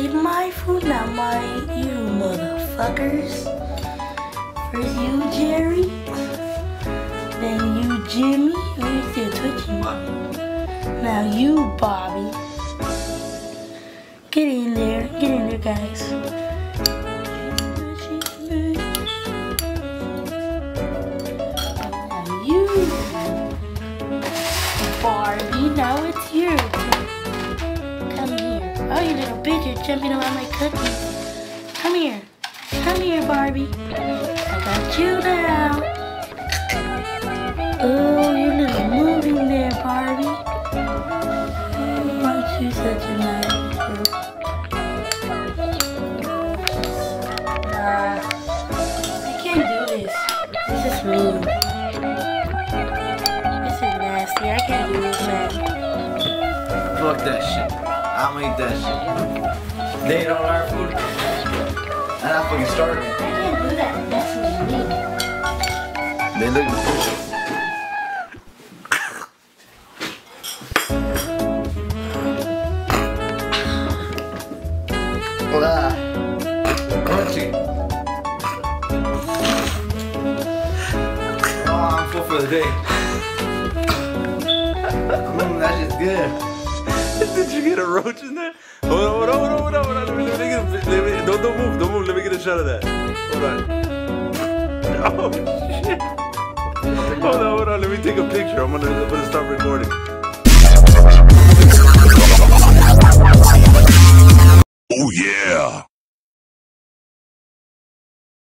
Who not my you motherfuckers? First you, Jerry. Then you, Jimmy. Oh, you still twitching. Now you, Bobby. Get in there. Get in there, guys. Now you, Barbie. Now it's your turn. Oh, you little bitch, you're jumping around my cookies. Come here. Come here, Barbie. I got you now. Oh, you're little moving there, Barbie. Oh, aren't you such a nice girl? I can't do this. This is mean. This is nasty. I can't do this, man. Fuck that shit. I don't eat that shit. They ate all our food. And I fucking starving. I can't do that. That's what you. They look at Ah, crunchy. Oh, I'm full for the day. Mmm, that shit's good. Did you get a roach in there? Hold on, hold on, hold on, hold on. Let me, let me get, let me, don't, don't move, don't move. Let me get a shot of that. Hold on. Oh, shit. Hold on, hold on. Let me take a picture. I'm gonna, I'm gonna start recording. Oh yeah.